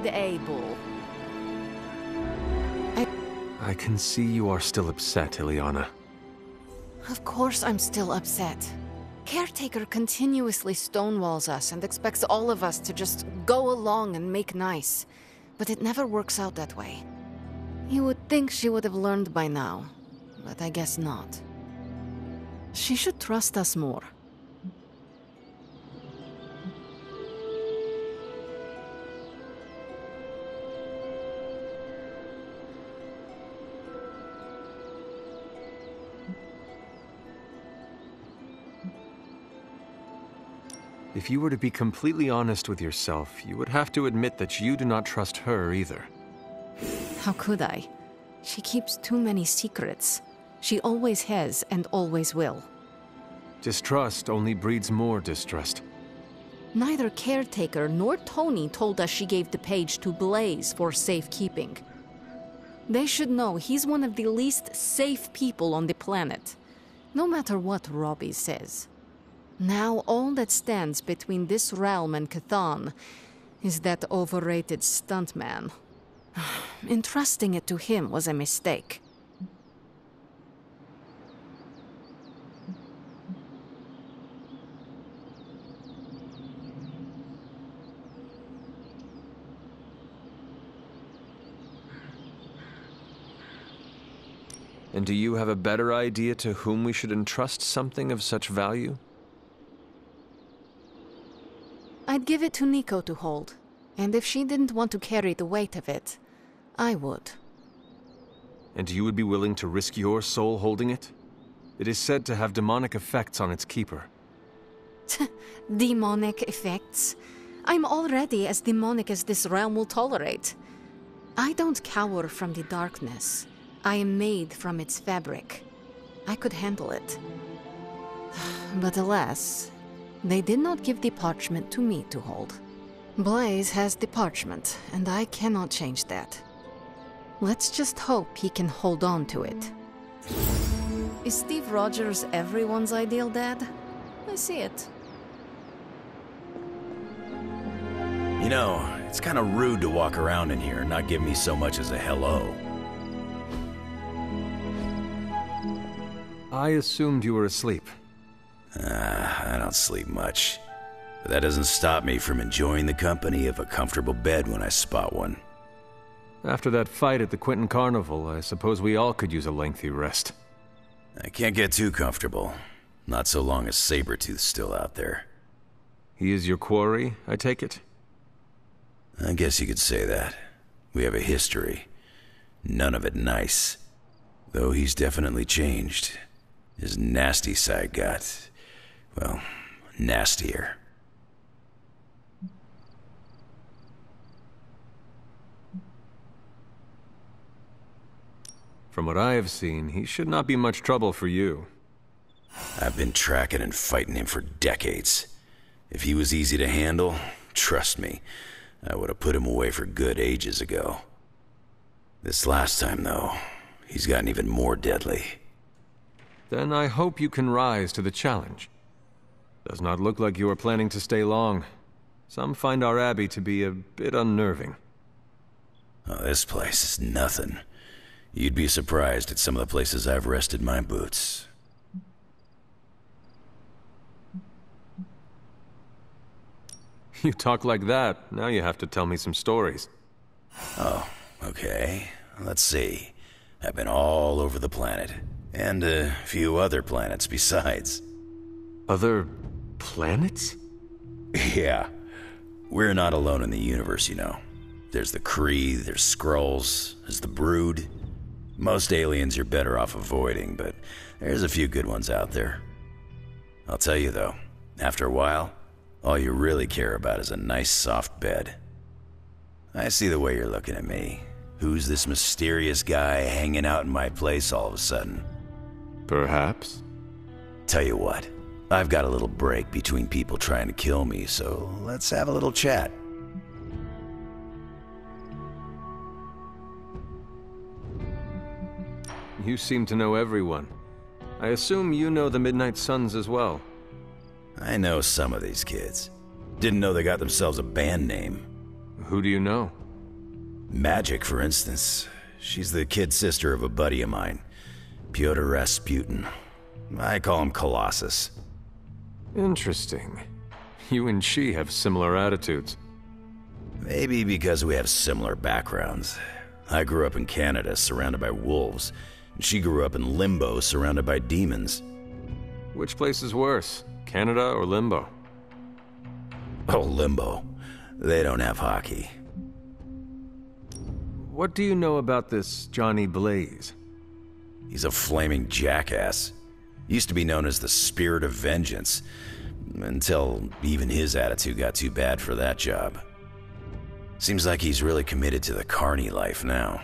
grade A bull. I can see you are still upset, Illyana. Of course I'm still upset. Caretaker continuously stonewalls us and expects all of us to just go along and make nice. But it never works out that way. You would think she would have learned by now, but I guess not. She should trust us more. If you were to be completely honest with yourself, you would have to admit that you do not trust her either. How could I? She keeps too many secrets. She always has and always will. Distrust only breeds more distrust. Neither caretaker nor Tony told us she gave the page to Blaze for safekeeping. They should know he's one of the least safe people on the planet, no matter what Robbie says. Now all that stands between this realm and Chthon is that overrated stuntman. Entrusting it to him was a mistake. And do you have a better idea to whom we should entrust something of such value? I'd give it to Nico to hold. And if she didn't want to carry the weight of it, I would. And you would be willing to risk your soul holding it? It is said to have demonic effects on its keeper. demonic effects? I'm already as demonic as this realm will tolerate. I don't cower from the darkness. I am made from its fabric. I could handle it. But alas, they did not give the parchment to me to hold. Blaze has the parchment, and I cannot change that. Let's just hope he can hold on to it. Is Steve Rogers everyone's ideal dad? I see it. You know, it's kind of rude to walk around in here and not give me so much as a hello. I assumed you were asleep. Ah, I don't sleep much. But that doesn't stop me from enjoying the company of a comfortable bed when I spot one. After that fight at the Quentin Carnival, I suppose we all could use a lengthy rest. I can't get too comfortable. Not so long as Sabretooth's still out there. He is your quarry, I take it? I guess you could say that. We have a history. None of it nice. Though he's definitely changed. His nasty side got, well, nastier. From what I have seen, he should not be much trouble for you. I've been tracking and fighting him for decades. If he was easy to handle, trust me, I would have put him away for good ages ago. This last time, though, he's gotten even more deadly. Then I hope you can rise to the challenge. Does not look like you are planning to stay long. Some find our abbey to be a bit unnerving. Oh, this place is nothing. You'd be surprised at some of the places I've rested my boots. You talk like that, now you have to tell me some stories. Oh, okay. Let's see. I've been all over the planet. And a few other planets besides. Other planets? Yeah. We're not alone in the universe, you know. There's the Kree, there's Skrulls, there's the Brood. Most aliens you're better off avoiding, but there's a few good ones out there. I'll tell you though, after a while, all you really care about is a nice soft bed. I see the way you're looking at me. Who's this mysterious guy hanging out in my place all of a sudden? Perhaps. Tell you what, I've got a little break between people trying to kill me, so let's have a little chat. You seem to know everyone. I assume you know the Midnight Suns as well. I know some of these kids. Didn't know they got themselves a band name. Who do you know? Magik, for instance. She's the kid sister of a buddy of mine, Pyotr Rasputin. I call him Colossus. Interesting. You and she have similar attitudes. Maybe because we have similar backgrounds. I grew up in Canada, surrounded by wolves. And she grew up in Limbo, surrounded by demons. Which place is worse, Canada or Limbo? Oh, Limbo. They don't have hockey. What do you know about this Johnny Blaze? He's a flaming jackass. Used to be known as the Spirit of Vengeance, until even his attitude got too bad for that job. Seems like he's really committed to the carny life now.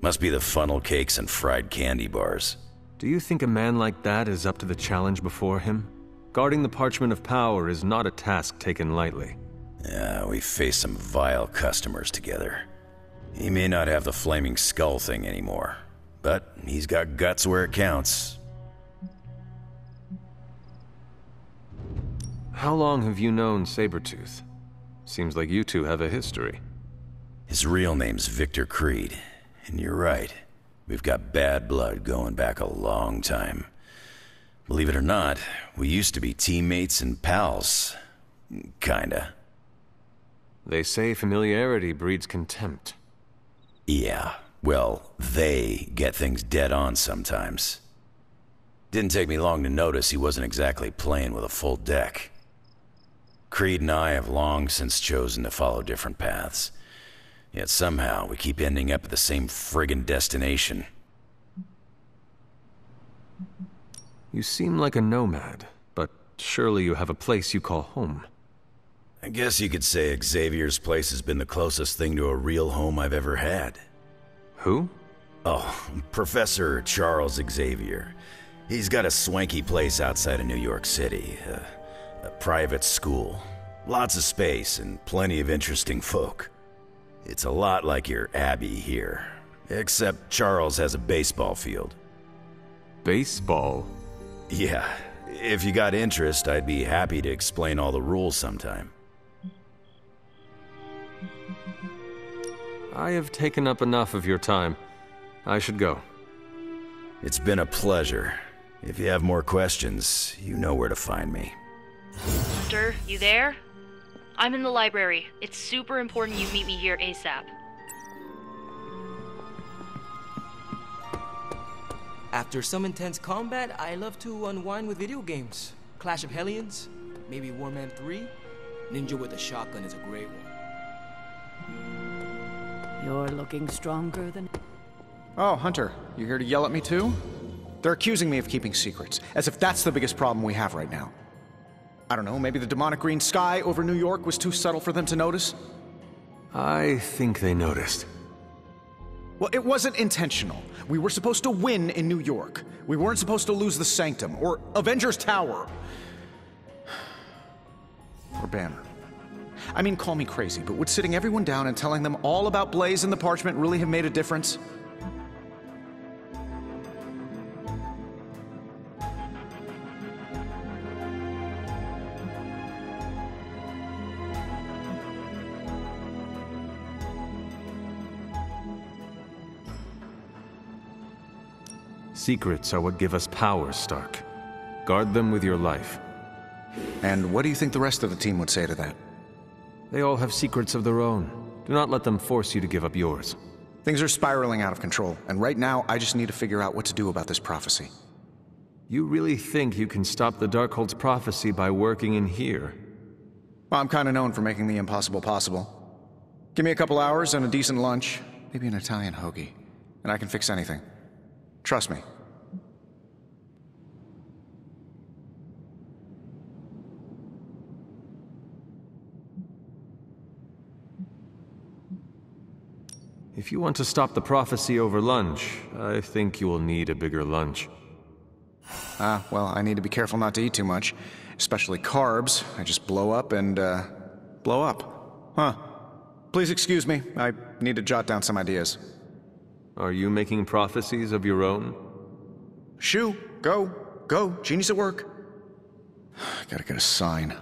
Must be the funnel cakes and fried candy bars. Do you think a man like that is up to the challenge before him? Guarding the Parchment of Power is not a task taken lightly. Yeah, we faced some vile customers together. He may not have the flaming skull thing anymore, but he's got guts where it counts. How long have you known Sabretooth? Seems like you two have a history. His real name's Victor Creed, and you're right. We've got bad blood going back a long time. Believe it or not, we used to be teammates and pals. Kinda. They say familiarity breeds contempt. Yeah, well, they get things dead on sometimes. Didn't take me long to notice he wasn't exactly playing with a full deck. Creed and I have long since chosen to follow different paths. Yet somehow we keep ending up at the same friggin' destination. You seem like a nomad, but surely you have a place you call home. I guess you could say Xavier's place has been the closest thing to a real home I've ever had. Who? Oh, Professor Charles Xavier. He's got a swanky place outside of New York City. Uh, a private school. Lots of space and plenty of interesting folk. It's a lot like your Abbey here. Except Charles has a baseball field. Baseball? Yeah. If you got interest, I'd be happy to explain all the rules sometime. I have taken up enough of your time. I should go. It's been a pleasure. If you have more questions, you know where to find me. Hunter, you there? I'm in the library. It's super important you meet me here ASAP. After some intense combat, I love to unwind with video games. Clash of Hellions, maybe Warman 3. Ninja with a shotgun is a great one. You're looking stronger than. Oh, Hunter, you here to yell at me too? They're accusing me of keeping secrets, as if that's the biggest problem we have right now. I don't know, maybe the demonic green sky over New York was too subtle for them to notice? I think they noticed. Well, it wasn't intentional. We were supposed to win in New York. We weren't supposed to lose the Sanctum, or Avengers Tower. or Banner. I mean, call me crazy, but would sitting everyone down and telling them all about Blaze and the Parchment really have made a difference? Secrets are what give us power, Stark. Guard them with your life. And what do you think the rest of the team would say to that? They all have secrets of their own. Do not let them force you to give up yours. Things are spiraling out of control, and right now I just need to figure out what to do about this prophecy. You really think you can stop the Darkhold's prophecy by working in here? Well, I'm kind of known for making the impossible possible. Give me a couple hours and a decent lunch, maybe an Italian hoagie, and I can fix anything. Trust me. If you want to stop the prophecy over lunch, I think you will need a bigger lunch. Ah, well, I need to be careful not to eat too much, especially carbs. I just blow up and, uh, blow up. Huh. Please excuse me. I need to jot down some ideas. Are you making prophecies of your own? Shoo! Go! Go! Genie's at work! I Gotta get a sign.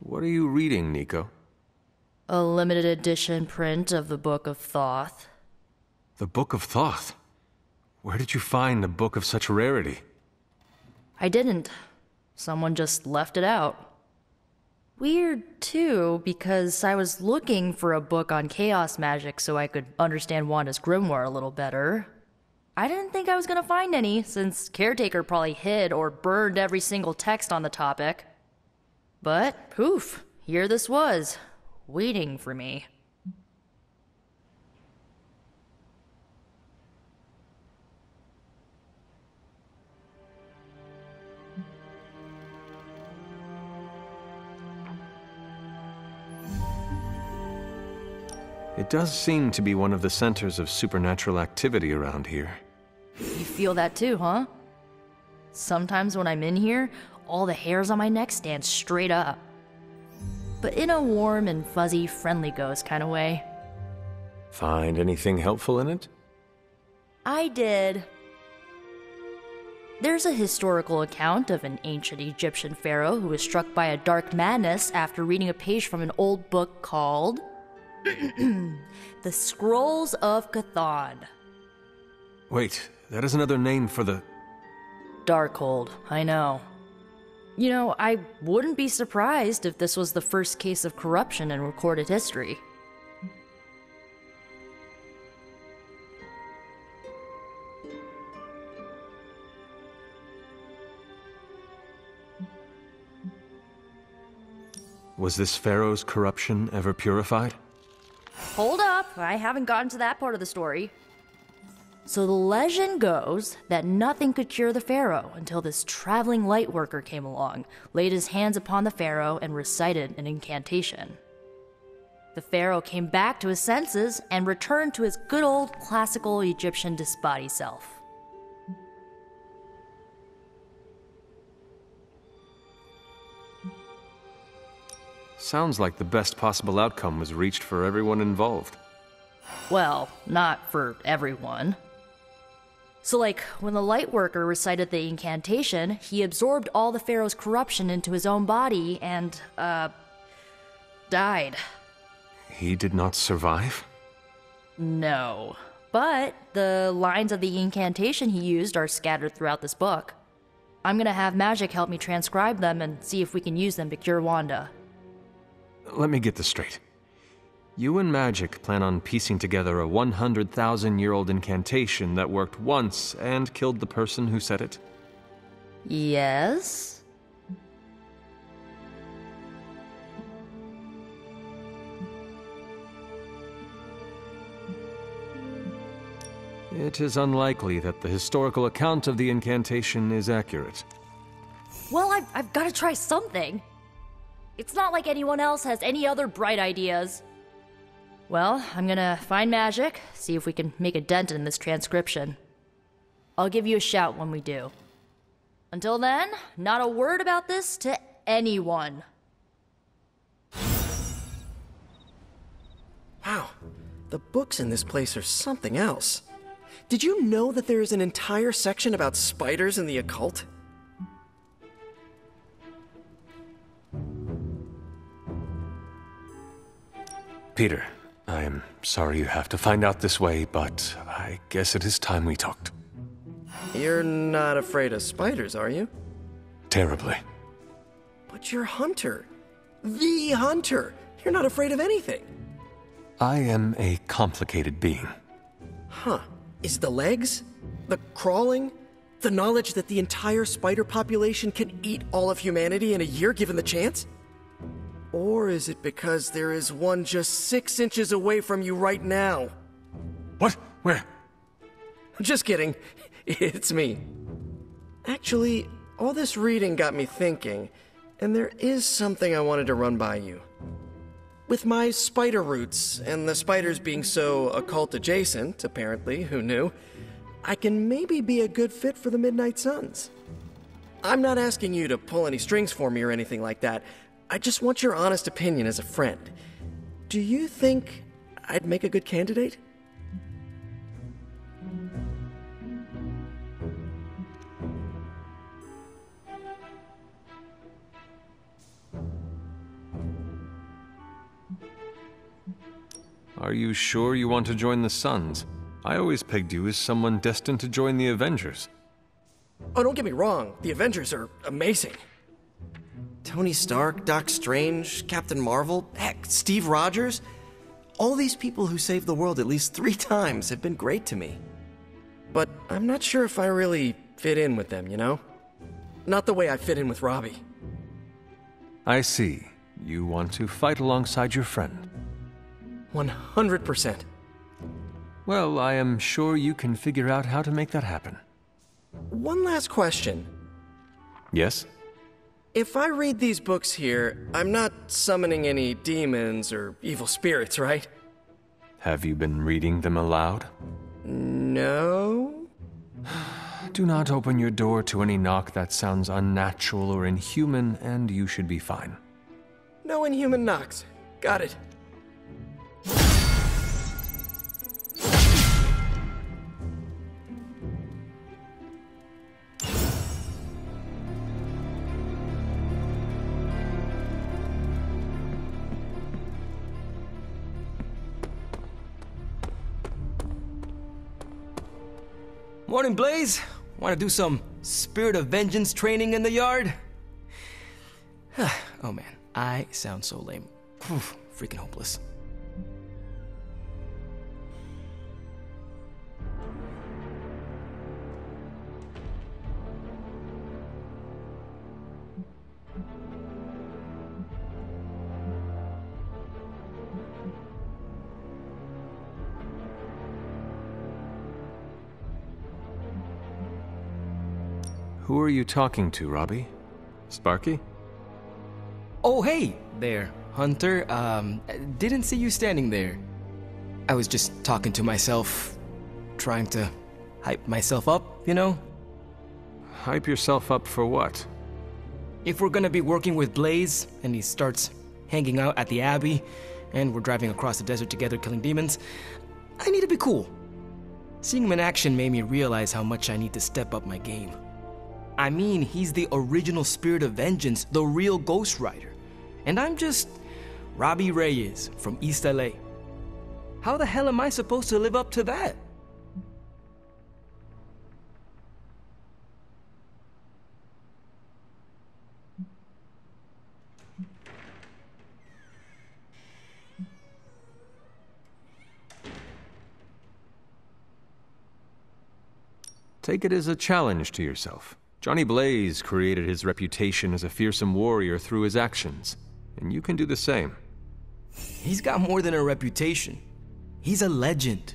What are you reading, Nico? A limited edition print of the Book of Thoth. The Book of Thoth? Where did you find a book of such rarity? I didn't. Someone just left it out. Weird, too, because I was looking for a book on chaos magic so I could understand Wanda's grimoire a little better. I didn't think I was gonna find any, since Caretaker probably hid or burned every single text on the topic. But, poof, here this was, waiting for me. It does seem to be one of the centers of supernatural activity around here. You feel that too, huh? Sometimes when I'm in here, all the hairs on my neck stand straight up. But in a warm and fuzzy, friendly ghost kind of way. Find anything helpful in it? I did. There's a historical account of an ancient Egyptian pharaoh who was struck by a dark madness after reading a page from an old book called The Scrolls of Chthon. Wait, that is another name for the. Darkhold, I know. You know, I wouldn't be surprised if this was the first case of corruption in recorded history. Was this pharaoh's corruption ever purified? Hold up, I haven't gotten to that part of the story. So the legend goes that nothing could cure the pharaoh until this traveling light worker came along, laid his hands upon the pharaoh, and recited an incantation. The pharaoh came back to his senses and returned to his good old classical Egyptian disbody self. Sounds like the best possible outcome was reached for everyone involved. Well, not for everyone. So, like, when the light worker recited the incantation, he absorbed all the Pharaoh's corruption into his own body and, uh, died. He did not survive? No. But the lines of the incantation he used are scattered throughout this book. I'm gonna have Magik help me transcribe them and see if we can use them to cure Wanda. Let me get this straight. You and Magik plan on piecing together a 100,000 year old incantation that worked once and killed the person who said it? Yes? It is unlikely that the historical account of the incantation is accurate. Well, I've, I've gotta try something. It's not like anyone else has any other bright ideas. Well, I'm gonna find Magik, see if we can make a dent in this transcription. I'll give you a shout when we do. Until then, not a word about this to anyone. Wow, the books in this place are something else. Did you know that there is an entire section about spiders and the occult? Peter, I am sorry you have to find out this way, but I guess it is time we talked. You're not afraid of spiders, are you? Terribly. But you're Hunter. The Hunter. You're not afraid of anything. I am a complicated being. Huh. Is the legs? The crawling? The knowledge that the entire spider population can eat all of humanity in a year given the chance? Or is it because there is one just six inches away from you right now? What? Where? Just kidding. It's me. Actually, all this reading got me thinking, and there is something I wanted to run by you. With my spider roots, and the spiders being so occult adjacent, apparently, who knew, I can maybe be a good fit for the Midnight Suns. I'm not asking you to pull any strings for me or anything like that. I just want your honest opinion as a friend. Do you think I'd make a good candidate? Are you sure you want to join the Suns? I always pegged you as someone destined to join the Avengers. Oh, don't get me wrong, the Avengers are amazing. Tony Stark, Doc Strange, Captain Marvel, heck, Steve Rogers. All these people who saved the world at least three times have been great to me. But I'm not sure if I really fit in with them, you know? Not the way I fit in with Robbie. I see. You want to fight alongside your friend. 100%. Well, I am sure you can figure out how to make that happen. One last question. Yes? If I read these books here, I'm not summoning any demons or evil spirits, right? Have you been reading them aloud? No? Do not open your door to any knock that sounds unnatural or inhuman, and you should be fine. No inhuman knocks. Got it. Morning, Blaze. Want to do some spirit of vengeance training in the yard? oh man, I sound so lame. Freaking hopeless. Who are you talking to, Robbie? Sparky? Oh, hey there, Hunter. Um, didn't see you standing there. I was just talking to myself, trying to hype myself up, you know? Hype yourself up for what? If we're gonna be working with Blaze, and he starts hanging out at the Abbey, and we're driving across the desert together killing demons, I need to be cool. Seeing him in action made me realize how much I need to step up my game. I mean, he's the original spirit of vengeance, the real Ghost Rider. And I'm just Robbie Reyes from East LA. How the hell am I supposed to live up to that? Take it as a challenge to yourself. Johnny Blaze created his reputation as a fearsome warrior through his actions, and you can do the same. He's got more than a reputation. He's a legend.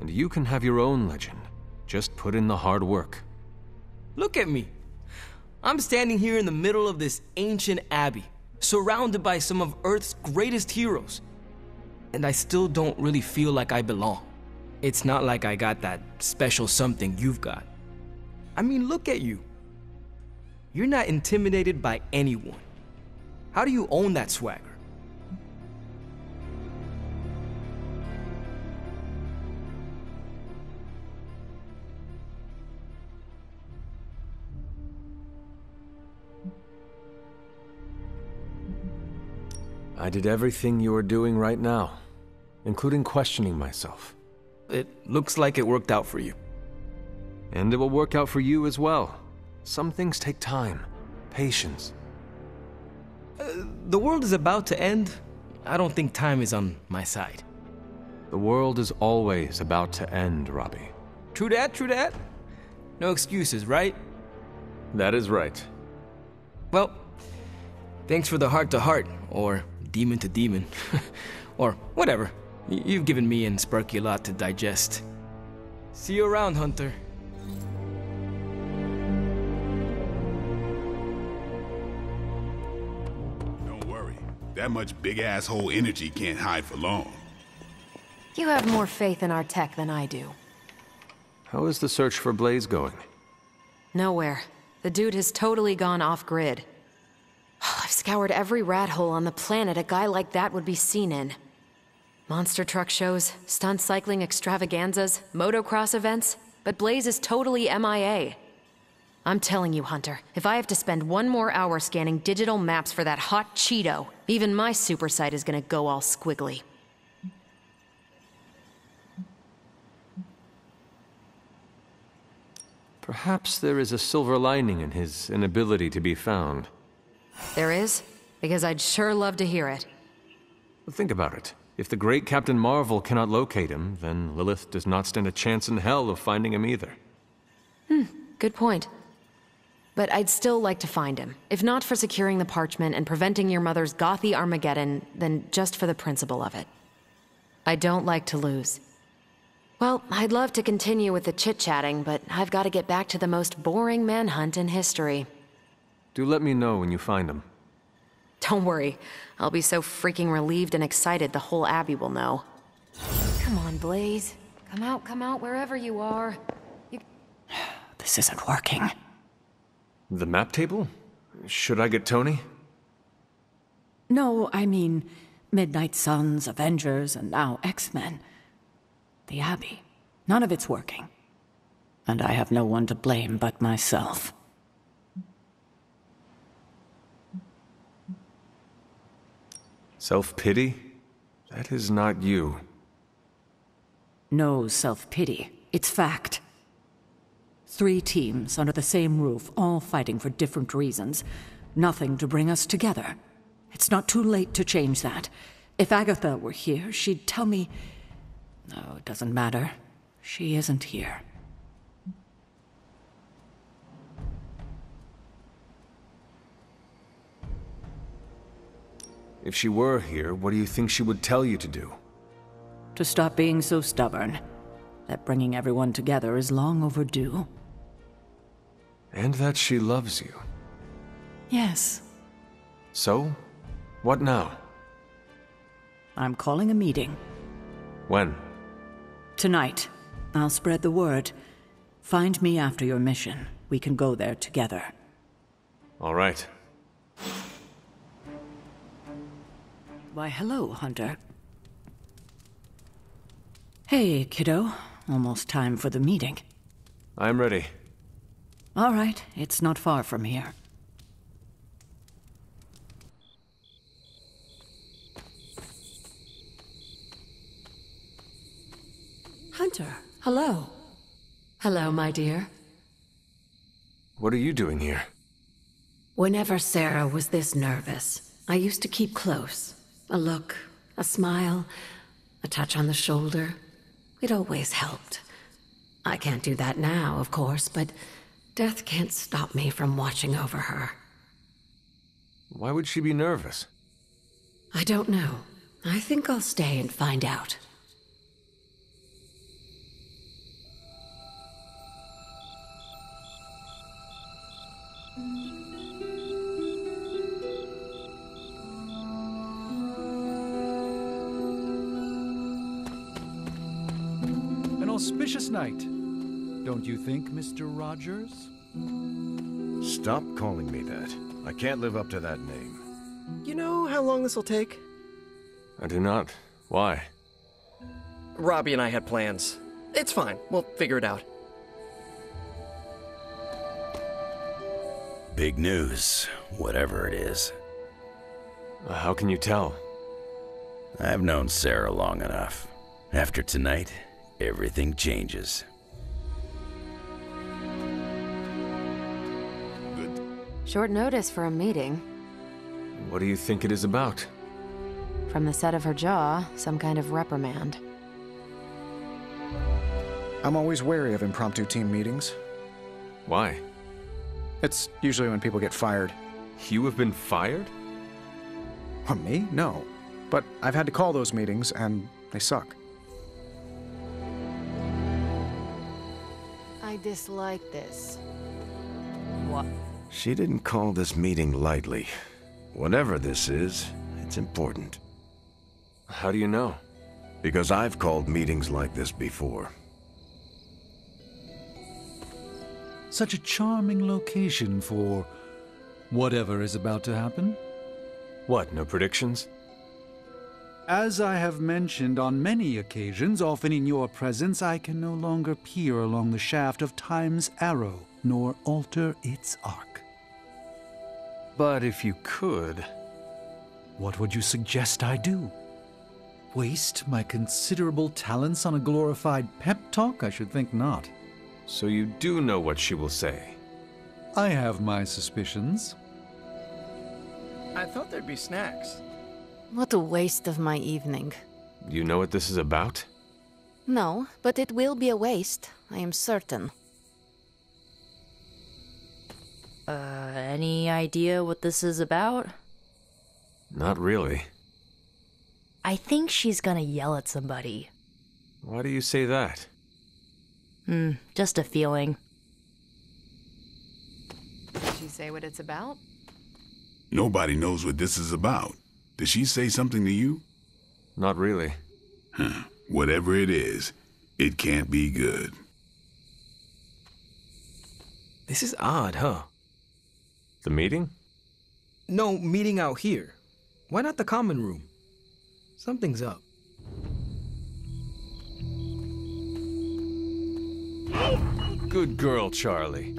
And you can have your own legend. Just put in the hard work. Look at me. I'm standing here in the middle of this ancient abbey, surrounded by some of Earth's greatest heroes. And I still don't really feel like I belong. It's not like I got that special something you've got. I mean, look at you. You're not intimidated by anyone. How do you own that swagger? I did everything you are doing right now, including questioning myself. It looks like it worked out for you. And it will work out for you as well. Some things take time, patience. Uh, the world is about to end. I don't think time is on my side. The world is always about to end, Robbie. True that, true that. No excuses, right? That is right. Well, thanks for the heart to heart, or demon to demon, or whatever. You've given me and Sparky a lot to digest. See you around, Hunter. That much big asshole energy can't hide for long. You have more faith in our tech than I do. How is the search for Blaze going? Nowhere. The dude has totally gone off grid. I've scoured every rat hole on the planet a guy like that would be seen in. Monster truck shows, stunt cycling extravaganzas, motocross events, but Blaze is totally MIA. I'm telling you, Hunter, if I have to spend one more hour scanning digital maps for that hot Cheeto, even my super sight is gonna go all squiggly. Perhaps there is a silver lining in his inability to be found. There is? Because I'd sure love to hear it. Think about it. If the great Captain Marvel cannot locate him, then Lilith does not stand a chance in hell of finding him either. Hmm, good point. But I'd still like to find him. If not for securing the parchment and preventing your mother's gothy Armageddon, then just for the principle of it. I don't like to lose. Well, I'd love to continue with the chit-chatting, but I've got to get back to the most boring manhunt in history. Do let me know when you find him. Don't worry. I'll be so freaking relieved and excited the whole Abbey will know. Come on, Blaze. Come out, come out, wherever you are. You... This isn't working. The map table? Should I get Tony? No, I mean Midnight Suns, Avengers, and now X-Men. The Abbey. None of it's working. And I have no one to blame but myself. Self pity? That is not you. No self pity. It's fact. Three teams under the same roof, all fighting for different reasons. Nothing to bring us together. It's not too late to change that. If Agatha were here, she'd tell me. No, it doesn't matter. She isn't here. If she were here, what do you think she would tell you to do? To stop being so stubborn. That bringing everyone together is long overdue. And that she loves you. Yes. So? What now? I'm calling a meeting. When? Tonight. I'll spread the word. Find me after your mission. We can go there together. All right. Why, hello, Hunter. Hey, kiddo. Almost time for the meeting. I'm ready. All right, it's not far from here. Hunter, hello. Hello, my dear. What are you doing here? Whenever Sarah was this nervous, I used to keep close. A look, a smile, a touch on the shoulder. It always helped. I can't do that now, of course, but death can't stop me from watching over her. Why would she be nervous? I don't know. I think I'll stay and find out. An auspicious night, don't you think, Mr. Rogers? Stop calling me that. I can't live up to that name. You know how long this will take? I do not. Why? Robbie and I had plans. It's fine. We'll figure it out. Big news, whatever it is. Uh, how can you tell? I've known Sarah long enough. After tonight, everything changes. Short notice for a meeting. What do you think it is about? From the set of her jaw, some kind of reprimand. I'm always wary of impromptu team meetings. Why? It's usually when people get fired. You have been fired? Well, me? No. But I've had to call those meetings, and they suck. I dislike this. What? She didn't call this meeting lightly. Whatever this is, it's important. How do you know? Because I've called meetings like this before. Such a charming location for whatever is about to happen. What, no predictions? As I have mentioned on many occasions, often in your presence, I can no longer peer along the shaft of time's arrow, nor alter its arc. But if you could. What would you suggest I do? Waste my considerable talents on a glorified pep talk? I should think not. So you do know what she will say. I have my suspicions. I thought there'd be snacks. What a waste of my evening. You know what this is about? No, but it will be a waste, I am certain. Uh, any idea what this is about? Not really. I think she's gonna yell at somebody. Why do you say that? Hmm, just a feeling. Did she say what it's about? Nobody knows what this is about. Did she say something to you? Not really. Huh. Whatever it is, it can't be good. This is odd, huh? The meeting? No, meeting out here. Why not the common room? Something's up. Good girl, Charlie.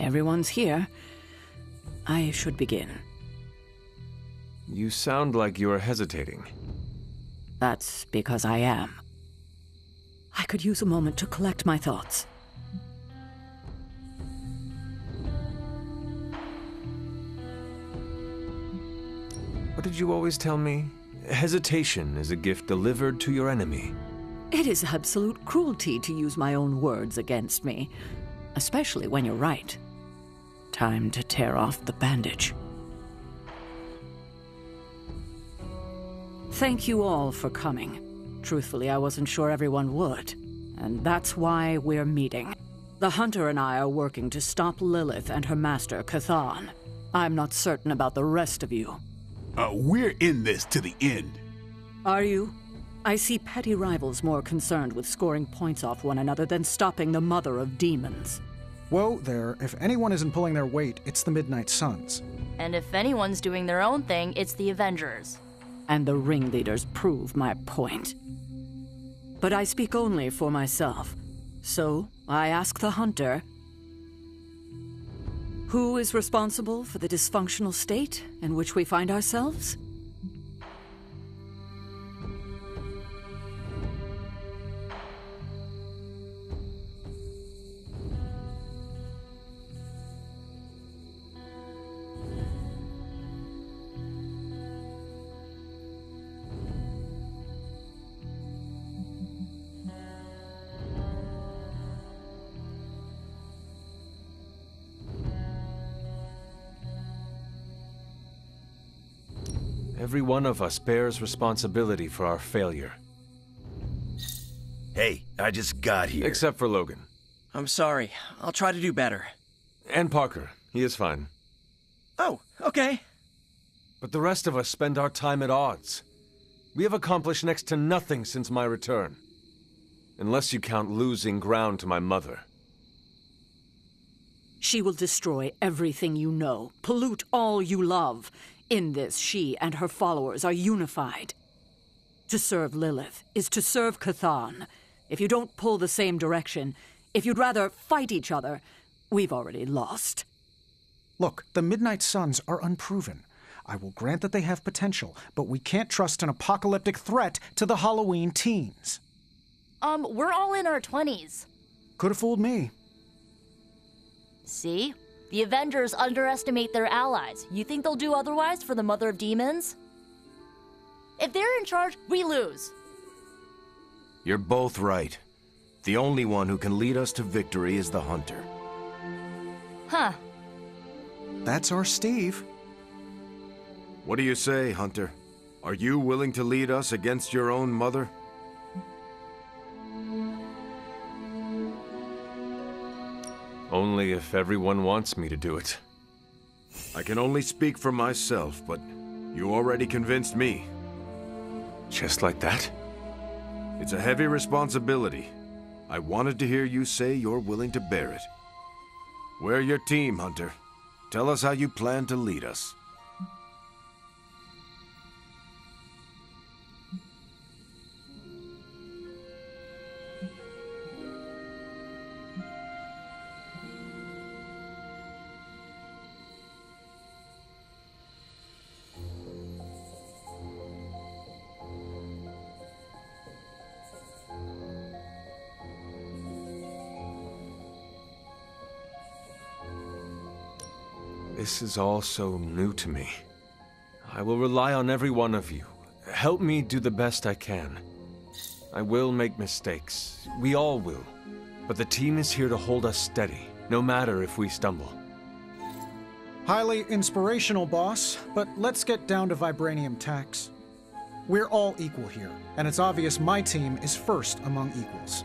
Everyone's here. I should begin. You sound like you are hesitating. That's because I am. I could use a moment to collect my thoughts. What did you always tell me? Hesitation is a gift delivered to your enemy. It is absolute cruelty to use my own words against me, especially when you're right. Time to tear off the bandage. Thank you all for coming. Truthfully, I wasn't sure everyone would. And that's why we're meeting. The Hunter and I are working to stop Lilith and her master, Chthon. I'm not certain about the rest of you. Uh, we're in this to the end. Are you? I see petty rivals more concerned with scoring points off one another than stopping the mother of demons. Whoa there, if anyone isn't pulling their weight, it's the Midnight Suns. And if anyone's doing their own thing, it's the Avengers. And the ringleaders prove my point. But I speak only for myself. So I ask the hunter Who is responsible for the dysfunctional state in which we find ourselves? Every one of us bears responsibility for our failure. Hey, I just got here. Except for Logan. I'm sorry. I'll try to do better. And Parker. He is fine. Oh, okay. But the rest of us spend our time at odds. We have accomplished next to nothing since my return. Unless you count losing ground to my mother. She will destroy everything you know, pollute all you love. In this, she and her followers are unified. To serve Lilith is to serve Chthon. If you don't pull the same direction, if you'd rather fight each other, we've already lost. Look, the Midnight Suns are unproven. I will grant that they have potential, but we can't trust an apocalyptic threat to the Halloween teens. Um, we're all in our 20s. Could have fooled me. See? The Avengers underestimate their allies. You think they'll do otherwise for the Mother of Demons? If they're in charge, we lose. You're both right. The only one who can lead us to victory is the Hunter. Huh. That's our Steve. What do you say, Hunter? Are you willing to lead us against your own mother? Only if everyone wants me to do it. I can only speak for myself, but you already convinced me. Just like that? It's a heavy responsibility. I wanted to hear you say you're willing to bear it. We're your team, Hunter. Tell us how you plan to lead us. This is all so new to me. I will rely on every one of you. Help me do the best I can. I will make mistakes. We all will. But the team is here to hold us steady, no matter if we stumble. Highly inspirational, boss, but let's get down to vibranium tacks. We're all equal here, and it's obvious my team is first among equals.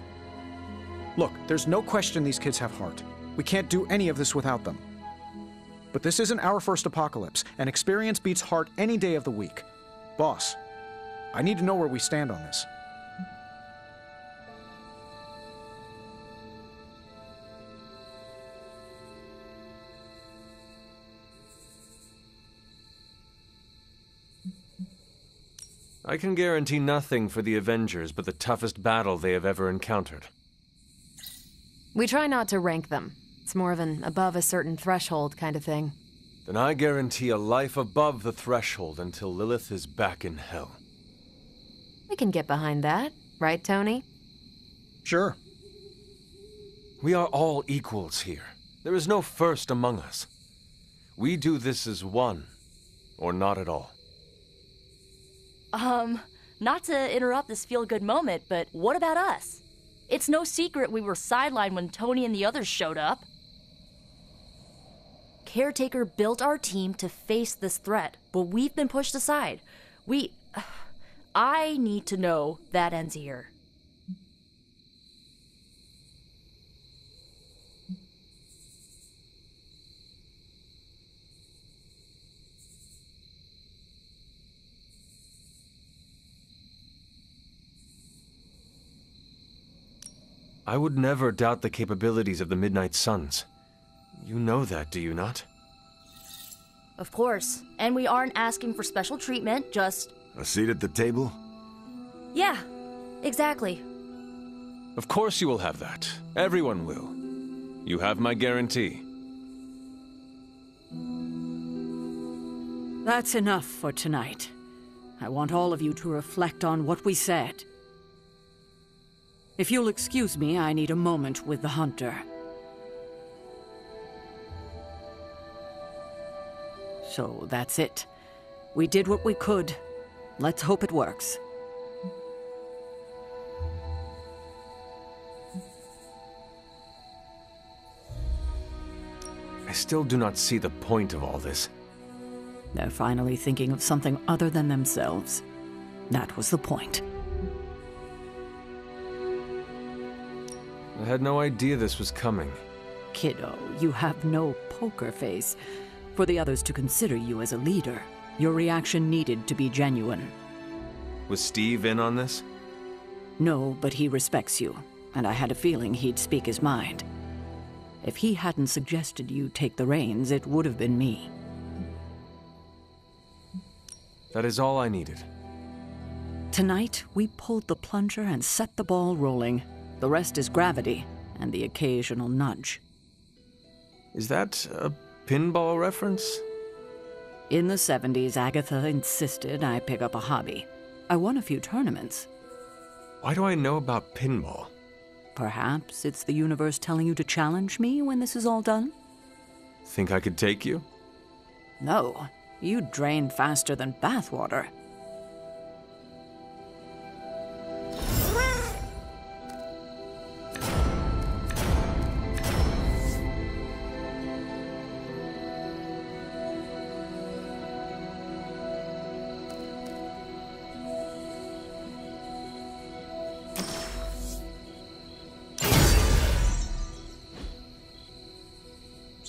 Look, there's no question these kids have heart. We can't do any of this without them. But this isn't our first apocalypse, and experience beats heart any day of the week. Boss, I need to know where we stand on this. I can guarantee nothing for the Avengers but the toughest battle they have ever encountered. We try not to rank them. It's more of an above a certain threshold kind of thing. Then I guarantee a life above the threshold until Lilith is back in hell. We can get behind that, right, Tony? Sure. We are all equals here. There is no first among us. We do this as one, or not at all. Um, not to interrupt this feel good moment, but what about us? It's no secret we were sidelined when Tony and the others showed up. Caretaker built our team to face this threat, but we've been pushed aside. We. I need to know that ends here. I would never doubt the capabilities of the Midnight Suns. You know that, do you not? Of course. And we aren't asking for special treatment, just. A seat at the table? Yeah, exactly. Of course you will have that. Everyone will. You have my guarantee. That's enough for tonight. I want all of you to reflect on what we said. If you'll excuse me, I need a moment with the hunter. So that's it. We did what we could. Let's hope it works. I still do not see the point of all this. They're finally thinking of something other than themselves. That was the point. I had no idea this was coming. Kiddo, you have no poker face. For the others to consider you as a leader, your reaction needed to be genuine. Was Steve in on this? No, but he respects you, and I had a feeling he'd speak his mind. If he hadn't suggested you take the reins, it would have been me. That is all I needed. Tonight, we pulled the plunger and set the ball rolling. The rest is gravity and the occasional nudge. Is that a pinball reference? In the 70s, Agatha insisted I pick up a hobby. I won a few tournaments. Why do I know about pinball? Perhaps it's the universe telling you to challenge me when this is all done? Think I could take you? No, you drain faster than bathwater.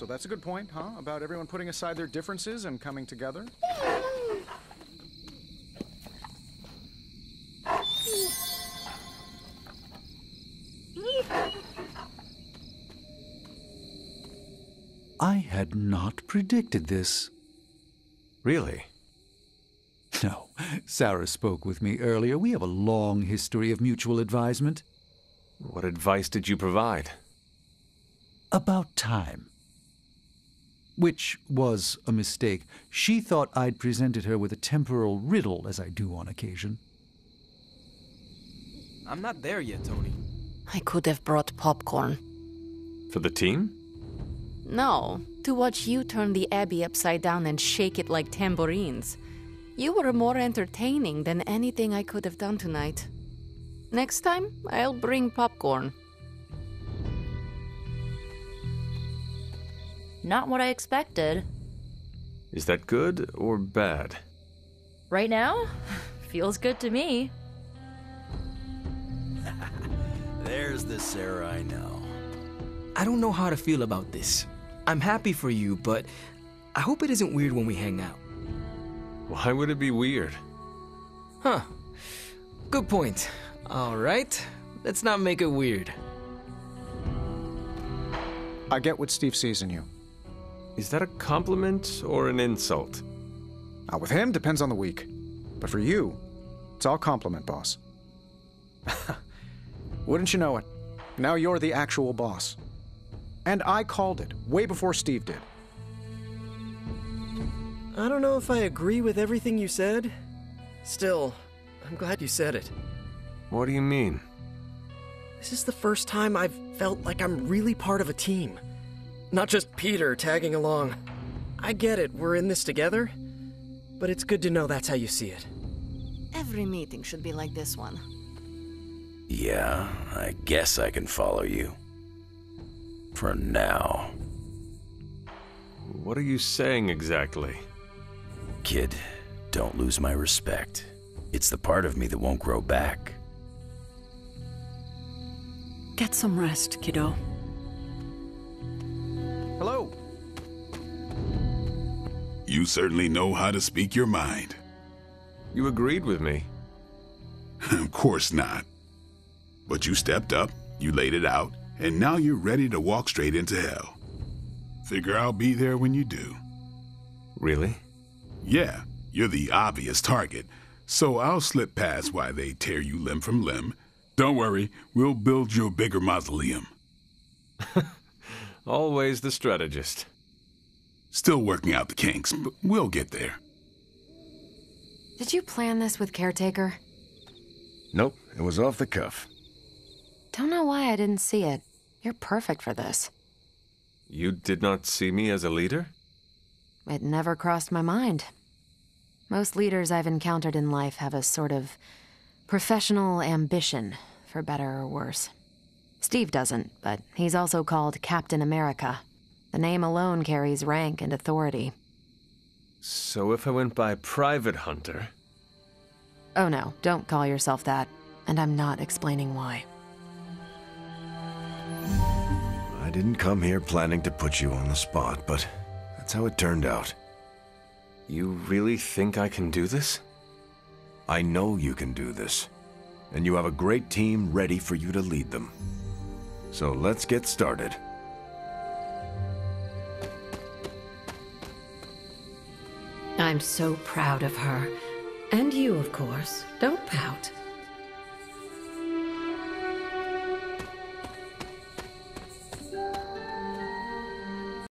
That's a good point, huh? About everyone putting aside their differences and coming together? I had not predicted this. Really? No. Sarah spoke with me earlier. We have a long history of mutual advisement. What advice did you provide? About time. Which was a mistake. She thought I'd presented her with a temporal riddle, as I do on occasion. I'm not there yet, Tony. I could have brought popcorn. For the team? No, to watch you turn the Abbey upside down and shake it like tambourines. You were more entertaining than anything I could have done tonight. Next time, I'll bring popcorn. Not what I expected. Is that good or bad? Right now? Feels good to me. There's the Sarah I know. I don't know how to feel about this. I'm happy for you, but I hope it isn't weird when we hang out. Why would it be weird? Huh. Good point. Alright, let's not make it weird. I get what Steve sees in you. Is that a compliment or an insult? Uh, with him, depends on the week. But for you, it's all compliment, boss. Wouldn't you know it? Now you're the actual boss. And I called it, way before Steve did. I don't know if I agree with everything you said. Still, I'm glad you said it. What do you mean? This is the first time I've felt like I'm really part of a team. Not just Peter tagging along. I get it, we're in this together. But it's good to know that's how you see it. Every meeting should be like this one. Yeah, I guess I can follow you. For now. What are you saying exactly? Kid, don't lose my respect. It's the part of me that won't grow back. Get some rest, kiddo. You certainly know how to speak your mind. You agreed with me. of course not. But you stepped up, you laid it out, and now you're ready to walk straight into hell. Figure I'll be there when you do. Really? Yeah, you're the obvious target, so I'll slip past why they tear you limb from limb. Don't worry, we'll build you a bigger mausoleum. Always the strategist. Still working out the kinks, but we'll get there. Did you plan this with Caretaker? Nope, it was off the cuff. Don't know why I didn't see it. You're perfect for this. You did not see me as a leader? It never crossed my mind. Most leaders I've encountered in life have a sort of professional ambition, for better or worse. Steve doesn't, but he's also called Captain America. The name alone carries rank and authority. So if I went by Private Hunter. Oh no, don't call yourself that. And I'm not explaining why. I didn't come here planning to put you on the spot, but that's how it turned out. You really think I can do this? I know you can do this, and you have a great team ready for you to lead them. So let's get started. I'm so proud of her. And you, of course. Don't pout.